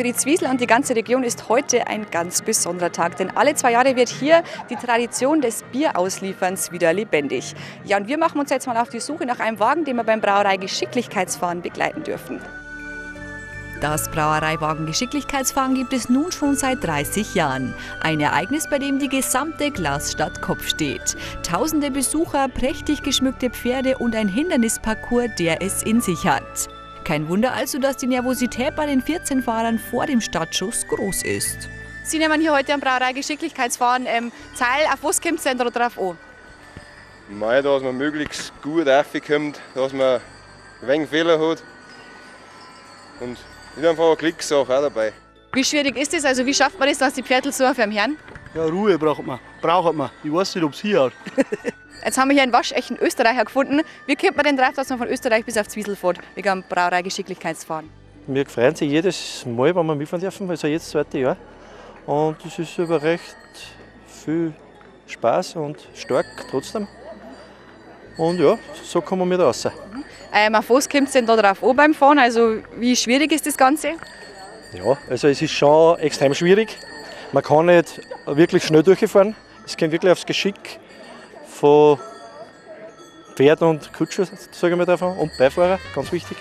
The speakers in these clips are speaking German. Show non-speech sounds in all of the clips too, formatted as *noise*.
für die Zwiesel und die ganze Region ist heute ein ganz besonderer Tag, denn alle zwei Jahre wird hier die Tradition des Bierauslieferns wieder lebendig. Ja, und wir machen uns jetzt mal auf die Suche nach einem Wagen, den wir beim Brauerei Geschicklichkeitsfahren begleiten dürfen. Das Brauereiwagen Geschicklichkeitsfahren gibt es nun schon seit 30 Jahren. Ein Ereignis, bei dem die gesamte Glasstadt Kopf steht. Tausende Besucher, prächtig geschmückte Pferde und ein Hindernisparcours, der es in sich hat. Kein Wunder also, dass die Nervosität bei den 14 Fahrern vor dem Startschuss groß ist. Sie nehmen hier heute am Brauerei Geschicklichkeitsfahren ähm, Zeil. Auf was kommt es denn da drauf an? Mei, dass man möglichst gut raufkommt, dass man wenig Fehler hat. Und ist einfach eine Klicksache auch dabei. Wie schwierig ist es? Also wie schafft man das, dass die Pferde so auf dem Herrn? Ja, Ruhe braucht man. Braucht man. Ich weiß nicht, ob es hier hat. *laughs* Jetzt haben wir hier einen waschechten Österreicher gefunden. Wie kommt man denn drauf, dass man von Österreich bis auf Zwiesel fährt, wegen einem Brauerei-Geschicklichkeitsfahren? Wir freuen sich jedes Mal, wenn wir mitfahren dürfen, also jetzt das zweite Jahr. Und es ist aber recht viel Spaß und stark trotzdem. Und ja, so kommen wir da raus. Ähm, auf was kommt es denn da drauf an beim Fahren? Also wie schwierig ist das Ganze? Ja, also es ist schon extrem schwierig. Man kann nicht wirklich schnell durchfahren. Es kommt wirklich aufs Geschick von Pferd und Kutscher, sage ich mal davon, und Beifahrer, ganz wichtig.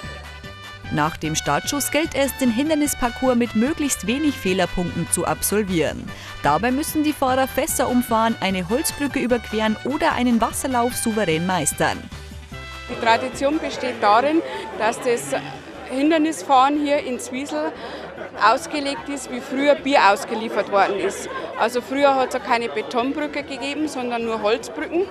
Nach dem Startschuss gilt es, den Hindernisparcours mit möglichst wenig Fehlerpunkten zu absolvieren. Dabei müssen die Fahrer Fässer umfahren, eine Holzbrücke überqueren oder einen Wasserlauf souverän meistern. Die Tradition besteht darin, dass das Hindernisfahren hier in Zwiesel ausgelegt ist, wie früher Bier ausgeliefert worden ist. Also früher hat es ja keine Betonbrücke gegeben, sondern nur Holzbrücken.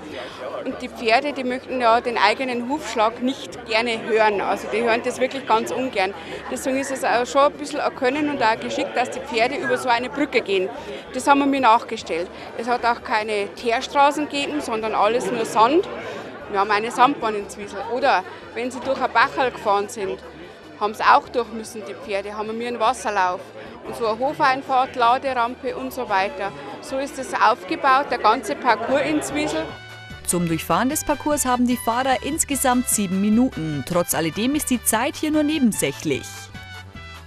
Und die Pferde, die möchten ja den eigenen Hufschlag nicht gerne hören. Also die hören das wirklich ganz ungern. Deswegen ist es auch schon ein bisschen ein Können und auch ein Geschick, dass die Pferde über so eine Brücke gehen. Das haben wir mir nachgestellt. Es hat auch keine Teerstraßen gegeben, sondern alles nur Sand. Wir haben eine Sandbahn in Zwiesel. Oder wenn sie durch ein Bachel gefahren sind, haben sie auch durch müssen, die Pferde, haben wir einen Wasserlauf. Und so eine Hofeinfahrt, Laderampe und so weiter. So ist es aufgebaut, der ganze Parcours in Zwiesel. Zum Durchfahren des Parcours haben die Fahrer insgesamt sieben Minuten. Trotz alledem ist die Zeit hier nur nebensächlich.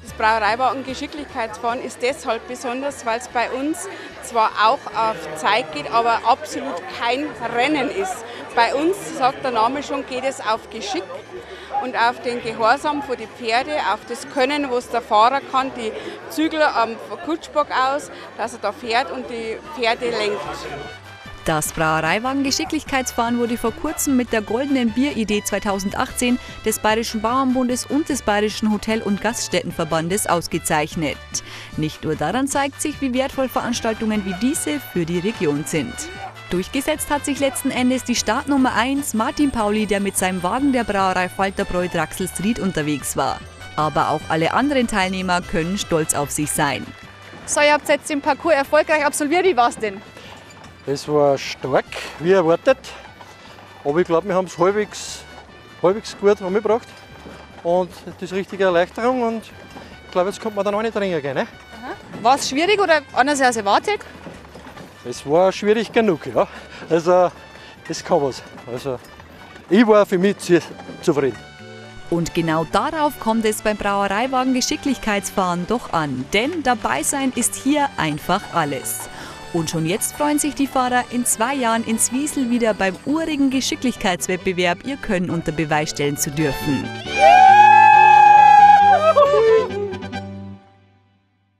Das Brauereiwagen Geschicklichkeitsfahren ist deshalb besonders, weil es bei uns zwar auch auf Zeit geht, aber absolut kein Rennen ist. Bei uns, sagt der Name schon, geht es auf Geschick und auf den Gehorsam von den Pferde, auf das Können, was der Fahrer kann, die Zügel am Kutschbock aus, dass er da fährt und die Pferde lenkt. Das Brauereiwagen Geschicklichkeitsfahren wurde vor kurzem mit der Goldenen Bieridee 2018 des Bayerischen Bauernbundes und des Bayerischen Hotel- und Gaststättenverbandes ausgezeichnet. Nicht nur daran zeigt sich, wie wertvoll Veranstaltungen wie diese für die Region sind. Durchgesetzt hat sich letzten Endes die Startnummer 1 Martin Pauli, der mit seinem Wagen der Brauerei Falterbräu Draxelstried unterwegs war. Aber auch alle anderen Teilnehmer können stolz auf sich sein. So, ihr habt jetzt den Parcours erfolgreich absolviert. Wie war es denn? Es war stark, wie erwartet. Aber ich glaube, wir haben es halbwegs, halbwegs gut umgebracht. Und das ist eine richtige Erleichterung. Und ich glaube, jetzt kommt man dann auch nicht gehen. Ne? War es schwierig oder anders als erwartet? Es war schwierig genug, ja. Also, es kann was. Also, ich war für mich zufrieden. Und genau darauf kommt es beim Brauereiwagen Geschicklichkeitsfahren doch an. Denn dabei sein ist hier einfach alles. Und schon jetzt freuen sich die Fahrer, in zwei Jahren in Zwiesel wieder beim urigen Geschicklichkeitswettbewerb ihr Können unter Beweis stellen zu dürfen.